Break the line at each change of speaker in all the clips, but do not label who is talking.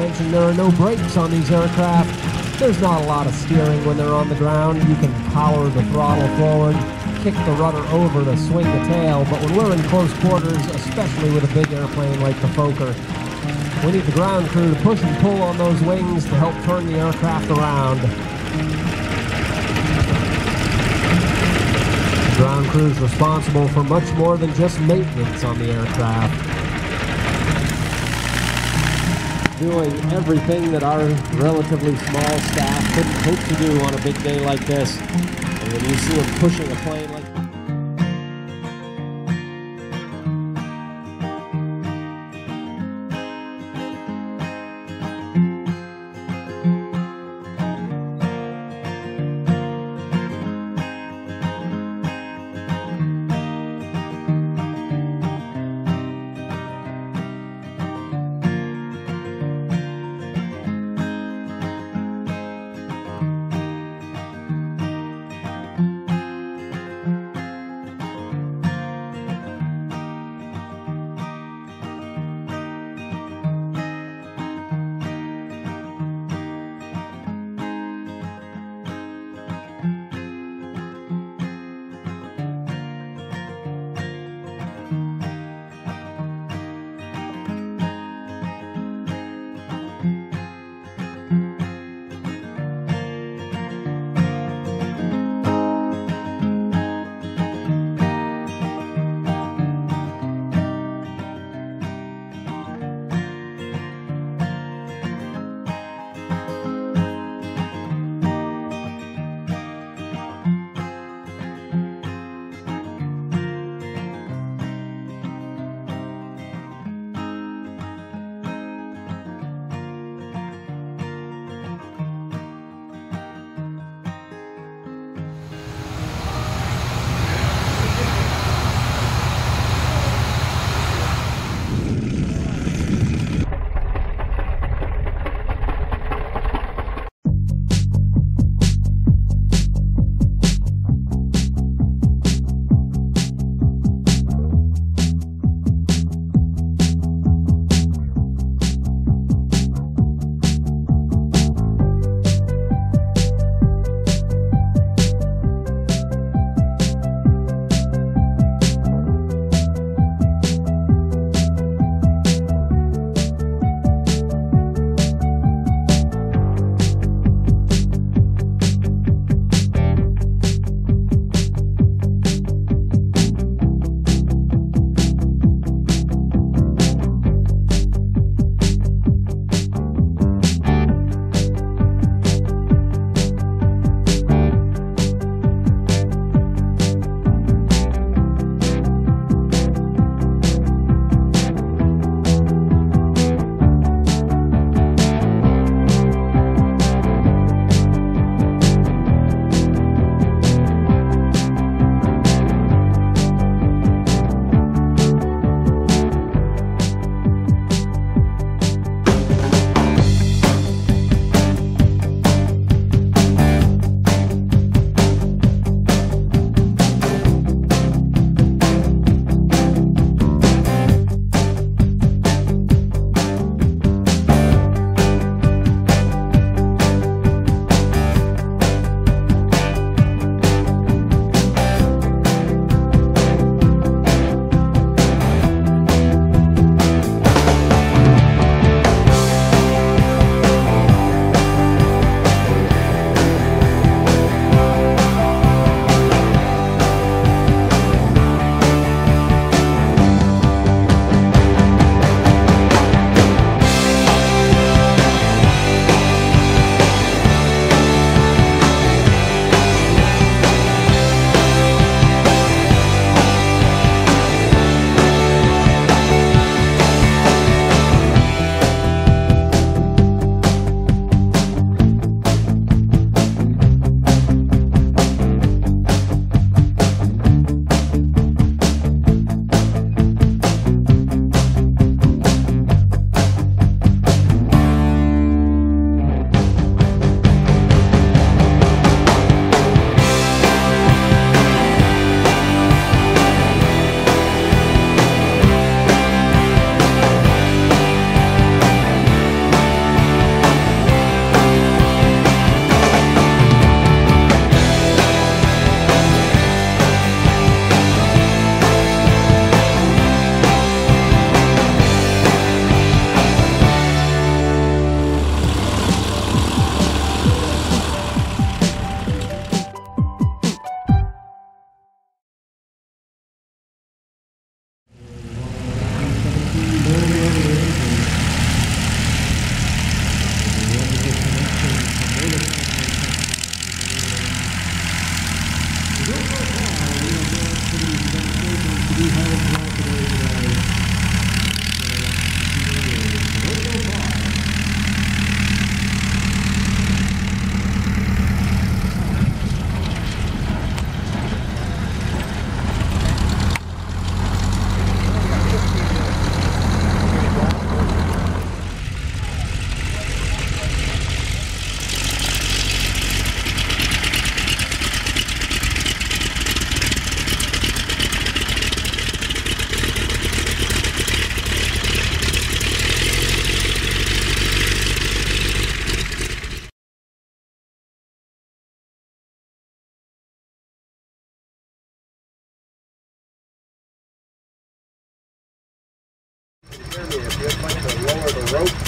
mention there are no brakes on these aircraft. There's not a lot of steering when they're on the ground. You can power the throttle forward, kick the rudder over to swing the tail, but when we're in close quarters, especially with a big airplane like the Fokker, we need the ground crew to push and pull on those wings to help turn the aircraft around. The ground crew is responsible for much more than just maintenance on the aircraft. Doing everything that our relatively small staff couldn't hope to do on a big day like this. And when you see them pushing a plane like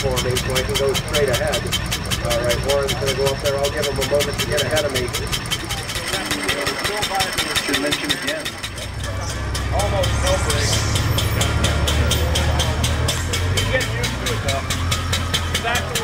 for me so I can go straight ahead. All right, Warren's gonna go up there. I'll give him a moment to get ahead of me. Should mention again.
Almost no brake. You get used to it though. It's